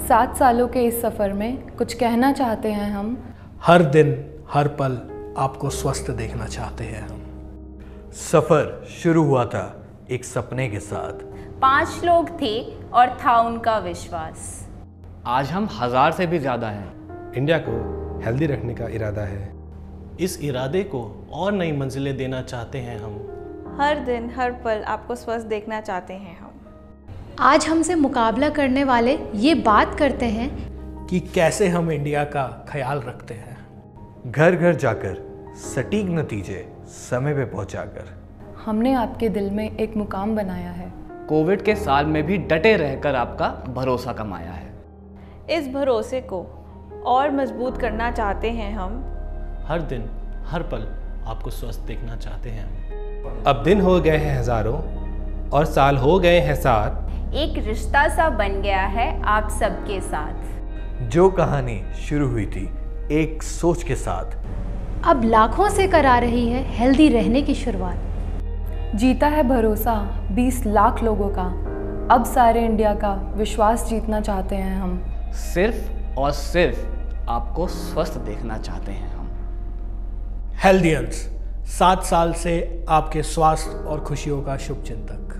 सात सालों के इस सफ़र में कुछ कहना चाहते हैं हम? हर दिन हर पल आपको स्वस्थ देखना चाहते हैं हम। सफ़र शुरू हुआ था एक सपने के साथ। पाँच लोग थे और था उनका विश्वास। आज हम हज़ार से भी ज़्यादा हैं। इंडिया को हेल्दी रखने का इरादा है। इस इरादे को और नई मंजिलें देना चाहते हैं हम। हर दिन हर पल आपको स्वस्थ देखना चाहते हैं हम। आज हमसे मुकाबला करने वाले ये बात करते हैं। कि कैसे हम इंडिया का ख्याल रखते हैं। घर घर जाकर सटीक नतीजे समय पे पहुंचाकर। हमने आपके दिल में एक मुकाम बनाया है। कोविड के साल में भी डटे रहकर आपका भरोसा कमाया है। इस भरोसे को और मज़बूत करना चाहते हैं हम। हर दिन हर पल आपको स्वस्थ देखना चाहते हैं। हम अब दिन हो गए हैं हज़ारों और साल हो गए हैं साथ एक रिश्ता सा बन गया है आप सबके साथ। जो कहानी शुरू हुई थी एक सोच के साथ। अब लाखों से करा रही है हेल्दी रहने की शुरुआत। जीता है भरोसा 20 लाख लोगों का। अब सारे इंडिया का विश्वास जीतना चाहते हैं हम। सिर्फ़ और सिर्फ़ आपको स्वस्थ देखना चाहते हैं हम। हेल्दियंस सात साल से आपके स्वास्थ्य और खुशियों का शुभ चिंतक